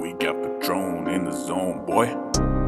We got Patron in the zone, boy.